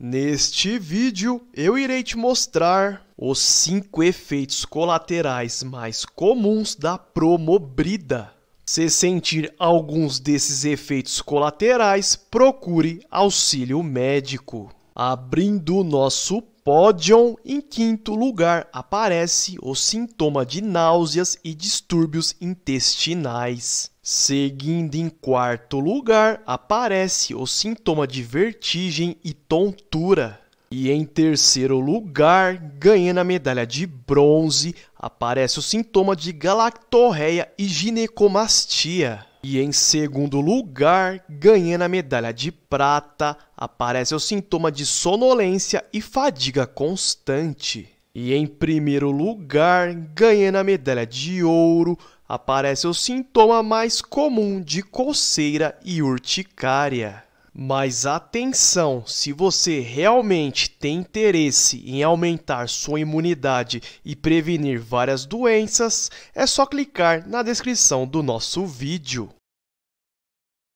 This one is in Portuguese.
Neste vídeo, eu irei te mostrar os 5 efeitos colaterais mais comuns da Promobrida. Se sentir alguns desses efeitos colaterais, procure auxílio médico. Abrindo o nosso pódium, em quinto lugar aparece o sintoma de náuseas e distúrbios intestinais. Seguindo em quarto lugar, aparece o sintoma de vertigem e tontura. E em terceiro lugar, ganhando a medalha de bronze, aparece o sintoma de galactorreia e ginecomastia. E em segundo lugar, ganhando a medalha de prata, aparece o sintoma de sonolência e fadiga constante. E em primeiro lugar, ganhando a medalha de ouro, aparece o sintoma mais comum de coceira e urticária. Mas atenção, se você realmente tem interesse em aumentar sua imunidade e prevenir várias doenças, é só clicar na descrição do nosso vídeo.